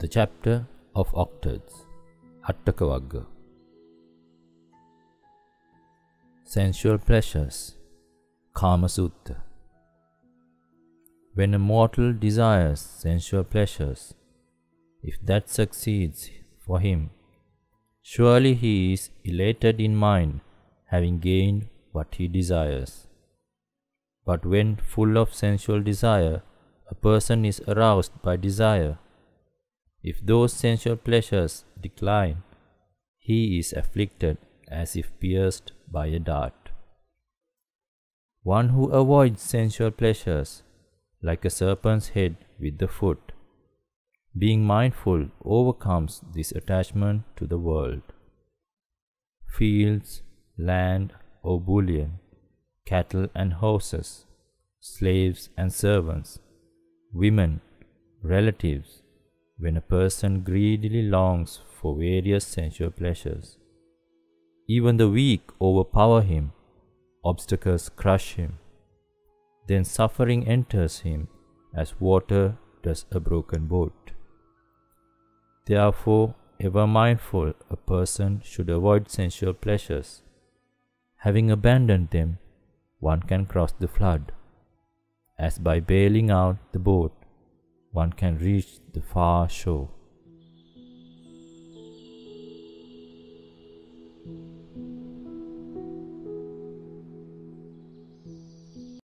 The chapter of octets, Atthakavagga. Sensual pleasures, Kama Sutta. When a mortal desires sensual pleasures, if that succeeds for him, surely he is elated in mind, having gained what he desires. But when full of sensual desire, a person is aroused by desire, if those sensual pleasures decline, he is afflicted as if pierced by a dart. One who avoids sensual pleasures, like a serpent's head with the foot, being mindful overcomes this attachment to the world. Fields, land, or bullion, cattle and horses, slaves and servants, women, relatives, when a person greedily longs for various sensual pleasures. Even the weak overpower him, obstacles crush him. Then suffering enters him as water does a broken boat. Therefore, ever mindful, a person should avoid sensual pleasures. Having abandoned them, one can cross the flood, as by bailing out the boat one can reach the far shore.